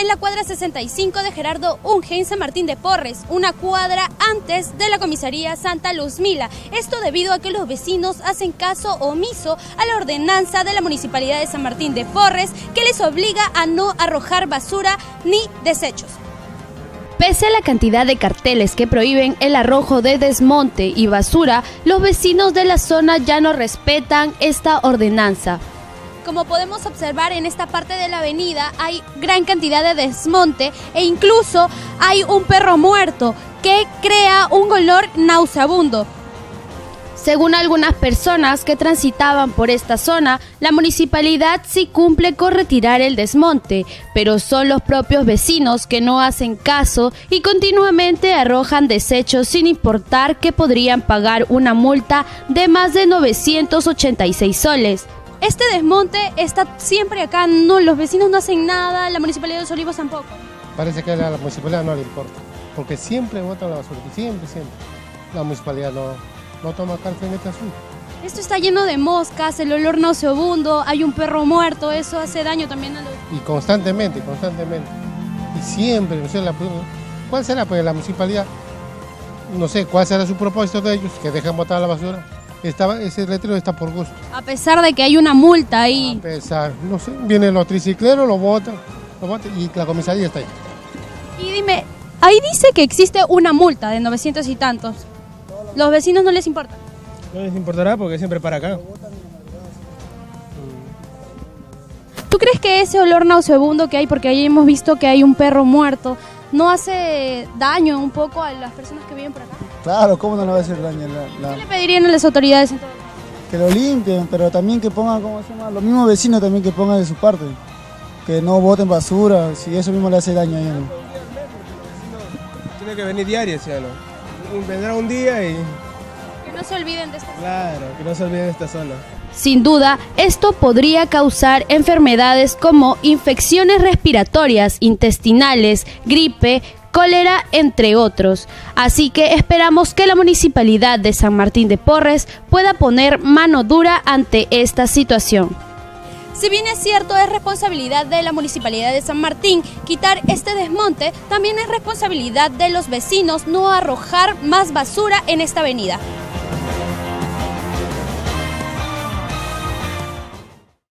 en la cuadra 65 de Gerardo Unge en San Martín de Porres, una cuadra antes de la comisaría Santa Luzmila. Esto debido a que los vecinos hacen caso omiso a la ordenanza de la Municipalidad de San Martín de Porres que les obliga a no arrojar basura ni desechos. Pese a la cantidad de carteles que prohíben el arrojo de desmonte y basura, los vecinos de la zona ya no respetan esta ordenanza. Como podemos observar en esta parte de la avenida hay gran cantidad de desmonte e incluso hay un perro muerto que crea un olor nauseabundo. Según algunas personas que transitaban por esta zona, la municipalidad sí cumple con retirar el desmonte, pero son los propios vecinos que no hacen caso y continuamente arrojan desechos sin importar que podrían pagar una multa de más de 986 soles. Este desmonte está siempre acá, no, los vecinos no hacen nada, la municipalidad de Los Olivos tampoco. Parece que a la municipalidad no le importa, porque siempre votan la basura, siempre, siempre. La municipalidad no, no toma carta en este asunto. Esto está lleno de moscas, el olor nauseabundo, hay un perro muerto, eso hace daño también a los... Y constantemente, constantemente. Y siempre, no sé, la, ¿cuál será pues la municipalidad? No sé, ¿cuál será su propósito de ellos? Que dejan botar la basura. Estaba, ese letrero está por gusto. A pesar de que hay una multa ahí. A pesar, no sé, vienen los tricicleros, lo botan, lo botan y la comisaría está ahí. Y dime, ahí dice que existe una multa de 900 y tantos. ¿Los vecinos no les importa? No les importará porque siempre para acá. ¿Tú crees que ese olor nauseabundo que hay, porque ahí hemos visto que hay un perro muerto, no hace daño un poco a las personas que viven por acá? Claro, ¿cómo no le va a hacer daño? ¿Qué le pedirían a las autoridades Que lo limpien, pero también que pongan, ¿cómo se llama? Los mismos vecinos también que pongan de su parte. Que no boten basura, si eso mismo le hace daño a ellos. Tiene que venir diario, vendrá un día y... Que no se olviden de esta zona. Claro, que no se olviden de esta zona. Sin duda, esto podría causar enfermedades como infecciones respiratorias, intestinales, gripe, cólera, entre otros. Así que esperamos que la Municipalidad de San Martín de Porres pueda poner mano dura ante esta situación. Si bien es cierto, es responsabilidad de la Municipalidad de San Martín quitar este desmonte, también es responsabilidad de los vecinos no arrojar más basura en esta avenida.